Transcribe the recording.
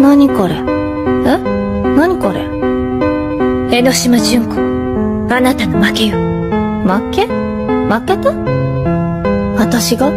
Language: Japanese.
何これ？え？何これ？江ノ島純子、あなたの負けよ。負け？負けた？私が？